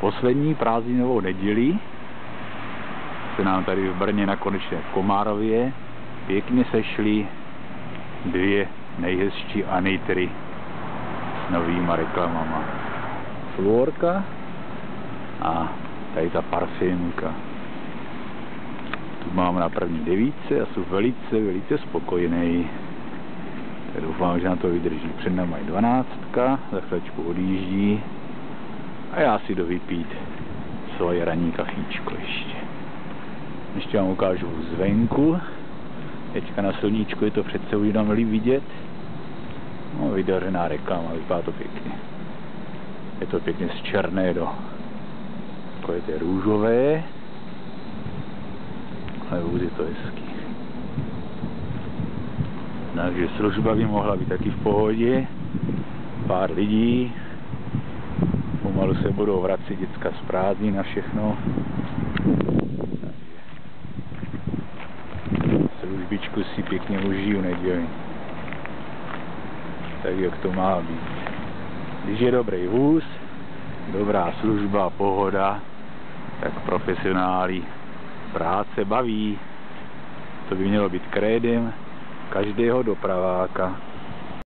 poslední prázdninovou neděli se nám tady v Brně nakonečně v Komárově pěkně sešly dvě nejhezčí anitry s novýma reklamama. Fluorka a tady ta parfémka. Tu mám na první devíce a jsou velice, velice spokojený. Tak doufám, že na to vydrží. Před námi je dvanáctka, za chvíličku odjíždí a já si jdu vypít svoje ranní kafíčko ještě. Ještě vám ukážu zvenku. Teďka na sluníčku je to přece uvědomili vidět. No, vydařená reklama, vypadá to pěkně. Je to pěkně z černé do takové té růžové. Ale vůz je to hezký. Takže služba by mohla být taky v pohodě. Pár lidí. Pomalu se budou vracet děcka z prázdnin na všechno. službičku si pěkně užiju neděli. Tak jak to má být. Když je dobrý vůz, dobrá služba, pohoda, tak profesionáli práce baví. To by mělo být krédem každého dopraváka.